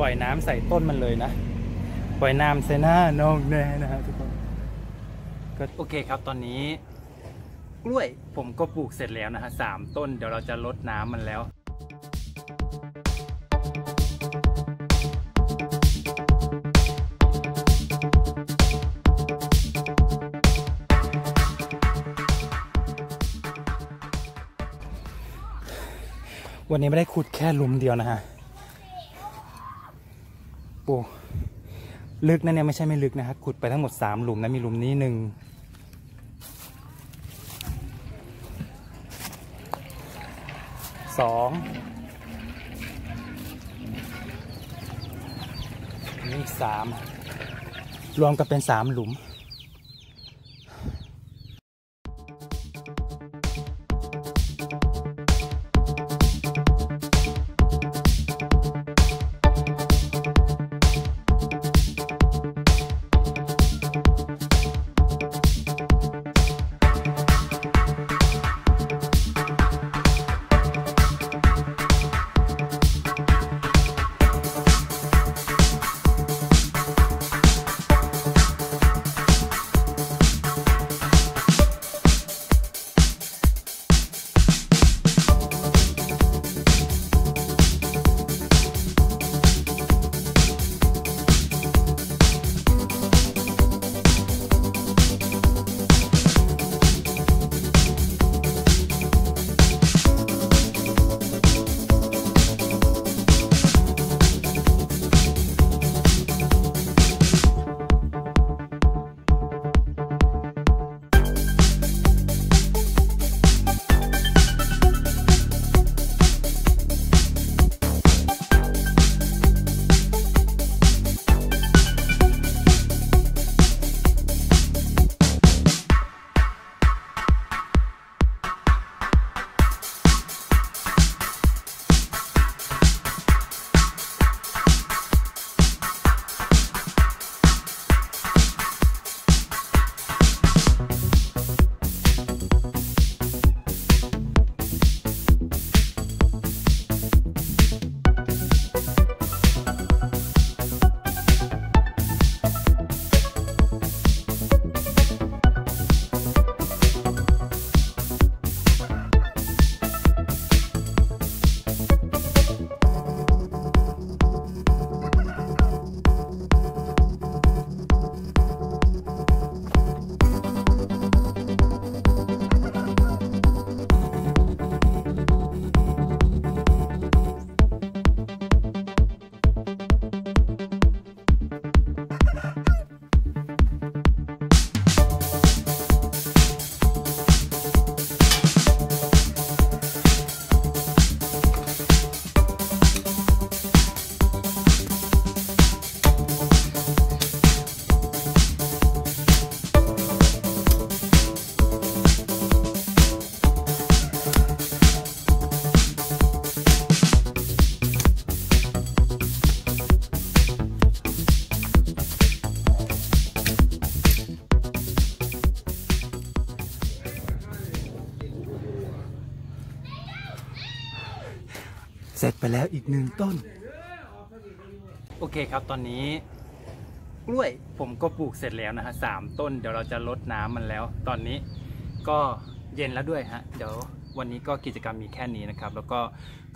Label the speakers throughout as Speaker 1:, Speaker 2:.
Speaker 1: ปล่อยน้ำใส่ต้นมันเลยนะ ปล่อยน้ำใส่หน้าน้องแน่นะฮะทุกคนก็โอเคครับตอนนี้ กล้วยผมก็ปลูกเสร็จแล้วนะฮะสามต้นเดี๋ยวเราจะลดน้ำมันแล้ววันนี้ไม่ได้ขุดแค่ลุมเดียวนะฮะ โอ้ลึกนะเนี่ยไม่ใช่ไม่ลึกนะครับขุดไปทั้งหมดสามหลุมนะมีหลุมนี้หนึ่งสองนี่สามรวมกันเป็นสามหลุม เสร็จไปแล้วอีกหนึ่งต้น โอเคครับตอนนี้กล้วยผมก็ปลูกเสร็จแล้วนะฮะสามต้นเดี๋ยวเราจะลดน้ำมันแล้ว ตอนนี้ก็เย็นแล้วด้วยฮะเดี๋ยววันนี้ก็กิจกรรมมีแค่นี้นะครับ แล้วก็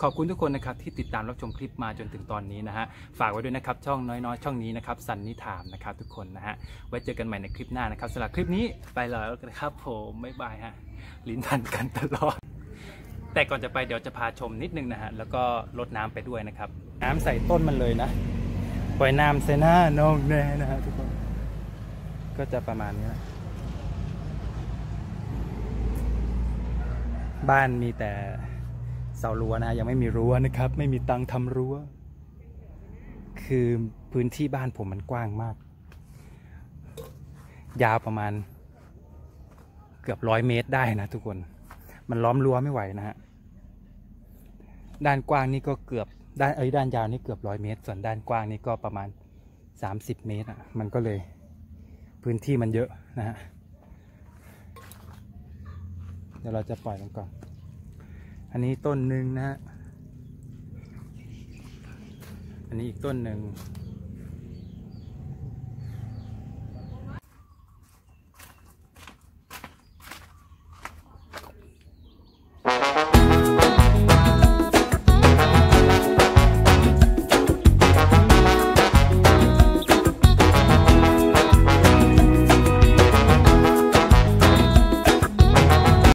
Speaker 1: ขอบคุณทุกคนนะครับที่ติดตามรับชมคลิปมาจนถึงตอนนี้นะฮะฝากไว้ด้วยนะครับช่องน้อยๆ ช่องนี้นะครับสันนิธานนะครับทุกคนนะฮะไว้เจอกันใหม่ในคลิปหน้านะครับสำหรับคลิปนี้ไปแล้วนะครับผมบ๊ายบายฮะลิ้นพันกันตลอด แต่ก่อนจะไปเดี๋ยวจะพาชมนิดนึงนะฮะ แล้วก็ลดน้ำไปด้วยนะครับ น้ำใส่ต้นมันเลยนะปล่อยน้ำใส่หน้าน้องแน่นะฮะทุกคน ก็จะประมาณนี้นะบ้านมีแต่เสารั้วนะยังไม่มีรั้วนะครับ ไม่มีตังค์ทำรั้ว คือพื้นที่บ้านผมมันกว้างมาก ยาวประมาณ เกือบร้อยเมตรได้นะทุกคน มันล้อมรั้วไม่ไหวนะฮะด้านกว้างนี่ก็เกือบด้านเอ้ยด้านยาวนี่เกือบร้อยเมตร ส่วนด้านกว้างนี่ก็ประมาณสามสิบเมตรอะมันก็เลยพื้นที่มันเยอะนะฮะเดี๋ยวเราจะปล่อยมันก่อน อันนี้ต้นหนึ่งนะฮะอันนี้อีกต้นหนึ่ง